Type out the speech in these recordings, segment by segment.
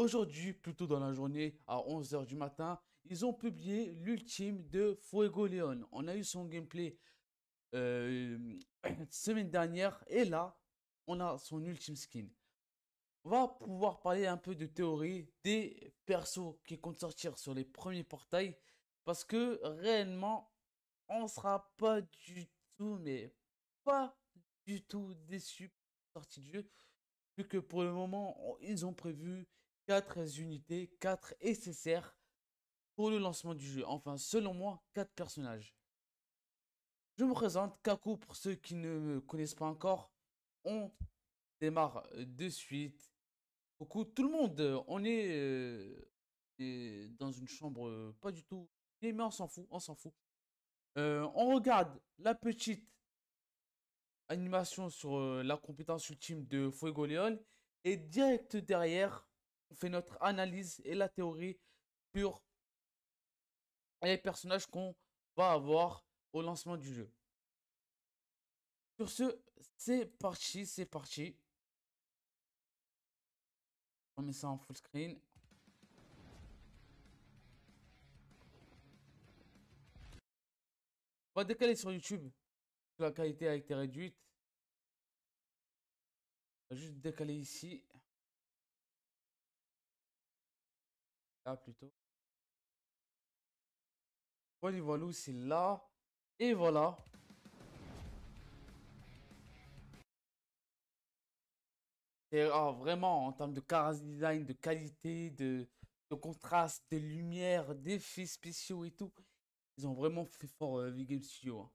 aujourd'hui, plutôt dans la journée, à 11h du matin, ils ont publié l'ultime de Fuego Leon. On a eu son gameplay euh, semaine dernière et là, on a son ultime skin. On va pouvoir parler un peu de théorie des persos qui comptent sortir sur les premiers portails parce que réellement, on sera pas du tout, mais pas du tout déçu sortie de jeu. Vu que pour le moment, ils ont prévu 4 unités, 4 SSR pour le lancement du jeu. Enfin, selon moi, 4 personnages. Je me présente Kaku pour ceux qui ne me connaissent pas encore. On démarre de suite. Coucou tout le monde, on est, euh, dans une chambre pas du tout mais on s'en fout, on s'en fout. Euh, on regarde la petite animation sur euh, la compétence ultime de Fuego Leon. Et direct derrière, fait notre analyse et la théorie sur les personnages qu'on va avoir au lancement du jeu. Sur ce, c'est parti, c'est parti. On met ça en full screen. On va décaler sur YouTube. La qualité a été réduite. On va juste décaler ici. Là plutôt. Voilà, voilà, c'est là. Et voilà. Et ah, vraiment, en termes de car design, de qualité, de, contraste, de lumière, d'effets spéciaux et tout, ils ont vraiment fait fort euh, Studio. Hein.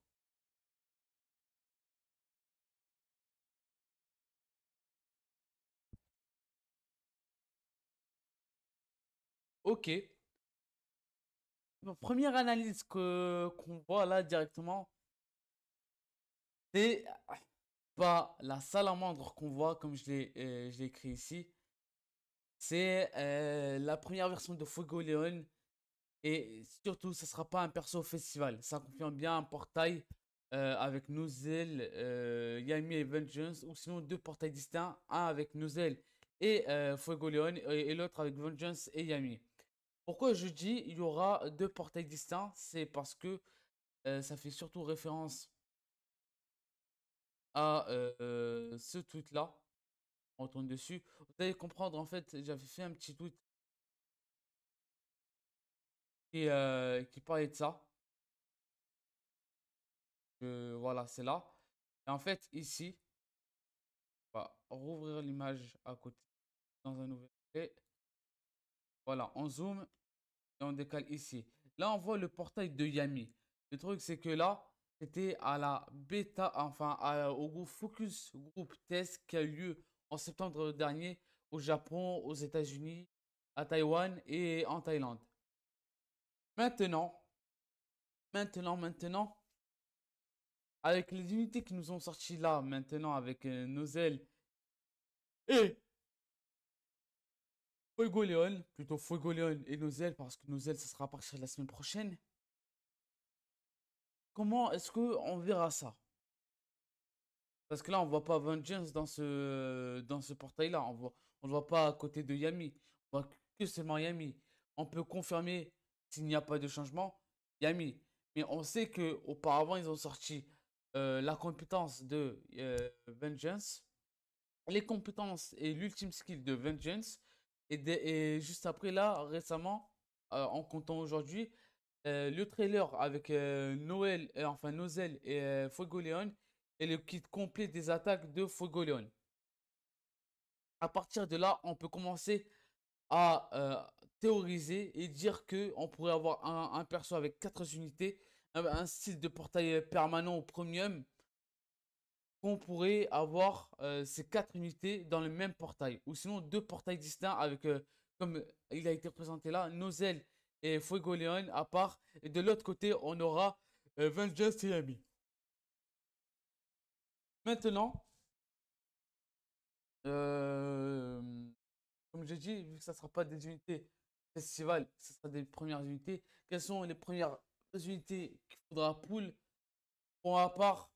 Ok. première analyse que qu'on voit là directement, c'est pas la salamandre qu'on voit comme je l'ai euh, écrit ici. C'est euh, la première version de Fuego Leon et surtout, ce sera pas un perso festival. Ça confirme bien un portail euh, avec Nozel, Yami et Vengeance, ou sinon deux portails distincts, un avec Nozel et Fuego Leon, et, l'autre avec Vengeance et Yami. Pourquoi je dis il y aura deux portails distincts C'est parce que ça fait surtout référence à ce tweet-là. On tourne dessus. Vous allez comprendre, en fait, j'avais fait un petit tweet qui, euh, qui parlait de ça. voilà, c'est là. Et en fait, ici, on va rouvrir l'image à côté dans un nouvel Voilà, on zoom et on décale ici. Là, on voit le portail de Yami. Le truc, c'est que là, c'était à la bêta, enfin, au groupe Focus Group Test qui a eu lieu en septembre dernier au Japon, aux États-Unis, à Taïwan et en Thaïlande. Maintenant, maintenant, maintenant, avec les unités qui nous ont sorti là, maintenant avec euh, Nozel et Fuego Leon, plutôt Fuego Leon et Nozel, parce que Nozel, ça sera à partir de la semaine prochaine. Comment est-ce qu'on verra ça? Parce que là, on voit pas Vengeance dans ce, dans ce portail-là. On voit, on voit pas à côté de Yami. On voit que seulement Yami. On peut confirmer s'il n'y a pas de changement, Yami. Mais on sait que auparavant ils ont sorti euh, la compétence de euh, Vengeance, les compétences et l'ultime skill de Vengeance. Et, juste après là, récemment, euh, en comptant aujourd'hui, le trailer avec Noël, enfin Nozel et Fuego Leon et le kit complet des attaques de Fuego Leon. À partir de là, on peut commencer à théoriser et dire que on pourrait avoir un, un perso avec 4 unités, un, style de portail permanent au premium, qu'on pourrait avoir euh, ces 4 unités dans le même portail. Ou sinon deux portails distincts avec, euh, comme il a été présenté là, Nozel et Fuego Leon à part. Et de l'autre côté, on aura euh, Vengeance et Yami. Maintenant, comme j'ai dit, vu que ça ne sera pas des unités festival, ce sera des premières unités. Quelles sont les premières unités qu'il faudra pool Pour ma part,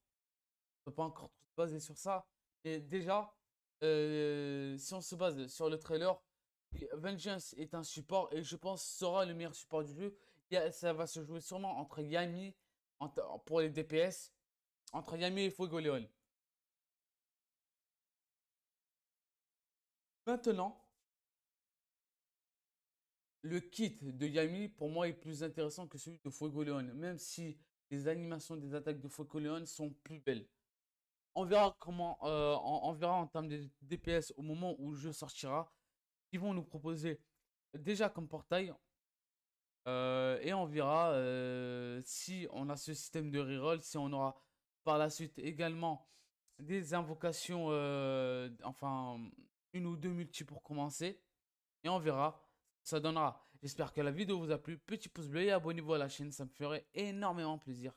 pas encore se sur ça. Et déjà, euh, si on se base sur le trailer, Vengeance est un support et je pense sera le meilleur support du jeu. ça va se jouer sûrement entre Yami pour les DPS, entre Yami et Fuego Leon. Maintenant, le kit de Yami, pour moi, est plus intéressant que celui de Fuego Leon, même si les animations des attaques de Fuego Leon sont plus belles. On verra comment, euh, on, verra en termes de DPS au moment où le jeu sortira. Ils vont nous proposer déjà comme portail. Euh, et on verra euh, si on a ce système de reroll, si on aura par la suite également des invocations, enfin une ou deux multi pour commencer. Et on verra ça donnera. J'espère que la vidéo vous a plu. Petit pouce bleu et abonnez-vous à la chaîne, ça me ferait énormément plaisir.